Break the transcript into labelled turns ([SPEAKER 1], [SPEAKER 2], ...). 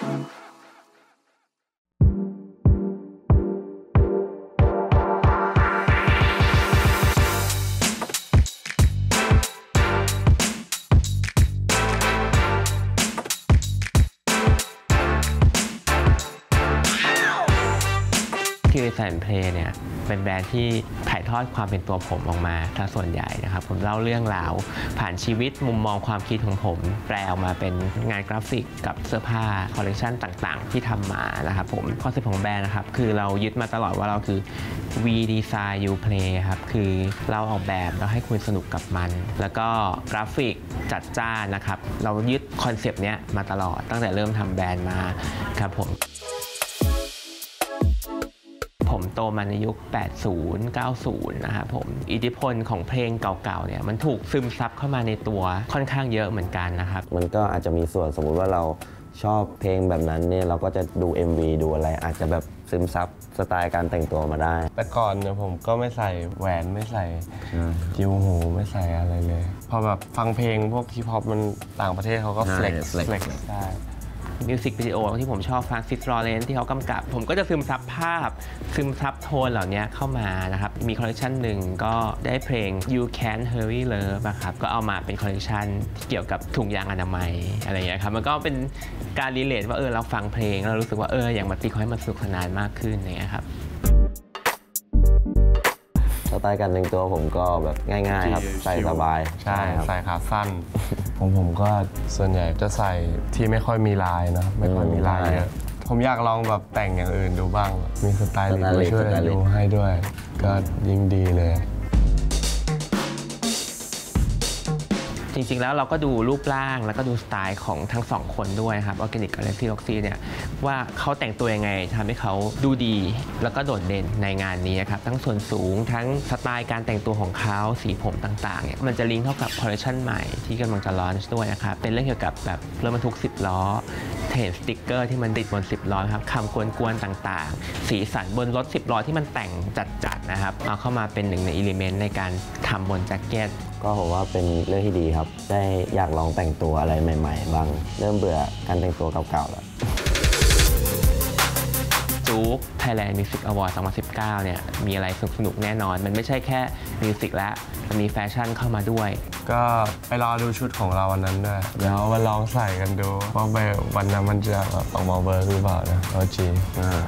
[SPEAKER 1] Thank you. ที่บริษัทเพลเนี่ยเป็นแบรนด์ที่ถ่ายทอดความเป็นตัวผมออกมาถ้าส่วนใหญ่นะครับ ผมเล่าเรื่องราว ผ่านชีวิตมุมมองความคิดของผม แปลออกมาเป็นงานกราฟิกกับเสื้อผ้าคอลเลคชันต่างๆ ที่ทำมานะครับผมคอนเซปต์ของแบรนด์นะครับ คือเรายึดมาตลอดว่าเราคือ we design you play ครับ คือเราออกแบบแล้วให้คุณสนุกกับมัน แล้วก็กราฟิกจัดจ้านนะครับ เรายึดคอนเซปต์เนี้ยมาตลอดตั้งแต่เริ่มทำแบรนด์มาครับผม ผมโตมาในยุค 80 90 นะครับผม อิทธิพลของเพลงเก่าๆเนี่ยมันถูกซึมซับเข้ามาในตัวค่อนข้างเยอะเหมือนกันนะครับ
[SPEAKER 2] มันก็อาจจะมีส่วนสมมุติว่าเราชอบเพลงแบบนั้นเนี่ยเราก็จะดู MV ดูอะไร อาจจะแบบซึมซับสไตล์การแต่งตัวมาได้
[SPEAKER 3] แต่ก่อนเนี่ยผมก็ไม่ใส่แหวนไม่ใส่จิวหูไม่ใส่อะไรเลย พอแบบฟังเพลงพวกฮิปฮอปมันต่างประเทศเขาก็
[SPEAKER 2] ใช่ flex
[SPEAKER 3] flex flexได้
[SPEAKER 1] มิวสิกวิดีโอที่ผมชอบ Francis Lawrence ที่เขากำกับ ผมก็จะซึมซับภาพ ซึมซับโทนเหล่านี้เข้ามานะครับ มีคอลเลคชันหนึ่งก็ได้เพลง You Can Hurry Love นะครับ ก็เอามาเป็นคอลเลคชันที่เกี่ยวกับถุงยางอนามัยอะไรอย่างเงี้ยครับ มันก็เป็นการ relate ว่าเออเราฟังเพลงแล้วเรารู้สึกว่าเอออย่างมาตีคอยมันสนุกสนานมากขึ้นอย่างเงี้ยครับ
[SPEAKER 2] สไตล์การแต่งตัวผมก็แบบง่ายๆครับใส่สบาย
[SPEAKER 3] ใช่
[SPEAKER 2] ครับ
[SPEAKER 3] ใส่ขาสั้น ผมผมก็ส่วนใหญ่จะใส่ที่ไม่ค่อยมีลายนะ ไม่ค่อยมีลาย
[SPEAKER 2] อืม
[SPEAKER 3] เยอะผมอยากลองแบบแต่งอย่างอื่นดูบ้าง มีสไตลิสต์
[SPEAKER 2] สไตลิ
[SPEAKER 3] มา
[SPEAKER 2] สต์
[SPEAKER 3] ช่วย
[SPEAKER 2] สไตลิสต์
[SPEAKER 3] ดูให้ด้วย ก็ยิ่งดีเลย
[SPEAKER 1] จริงๆ แล้วเราก็ดูรูปร่างแล้วก็ดูสไตล์ของทั้งสองคนด้วยครับ OG-ANIC กับ LAZYLOXY เนี่ยว่าเขาแต่งตัวยังไงทำให้เขาดูดีแล้วก็โดดเด่นในงานนี้นะครับทั้งส่วนสูงทั้งสไตล์การแต่งตัวของเขาสีผมต่างๆเนี่ยมันจะลิงก์เข้ากับคอลเลคชันใหม่ที่กำลังจะ launch ด้วยนะครับเป็นเรื่องเกี่ยวกับแบบรถบรรทุก10 ล้อ เห็นสติกเกอร์ที่มันติดบน 10 ล้อครับคำกวนๆต่างๆ สีสันบนรถ 10 ล้อที่มันแต่งจัดๆนะครับเอาเข้ามาเป็นหนึ่งใน element ในการทำบนแจ็คเก็ต
[SPEAKER 2] ก็ผมว่าเป็นเรื่องที่ดีครับ ได้อยากลองแต่งตัวอะไรใหม่ ๆบ้างเริ่มเบื่อการแต่งตัวเก่าๆแล้ว
[SPEAKER 1] JOOX Thailand Music Award 2019 เนี่ย มีอะไรสนุกๆแน่นอน มันไม่ใช่แค่ music แล้วมันมีแฟชั่นเข้ามาด้วย
[SPEAKER 3] ก็ไปรอดูชุดของเราวันนั้นด้วยเดี๋ยวมาลองใส่กันดูว่าไปวันนั้นมันจะแบบออกมาเวิร์กหรือเปล่านะโอจี
[SPEAKER 2] อ่า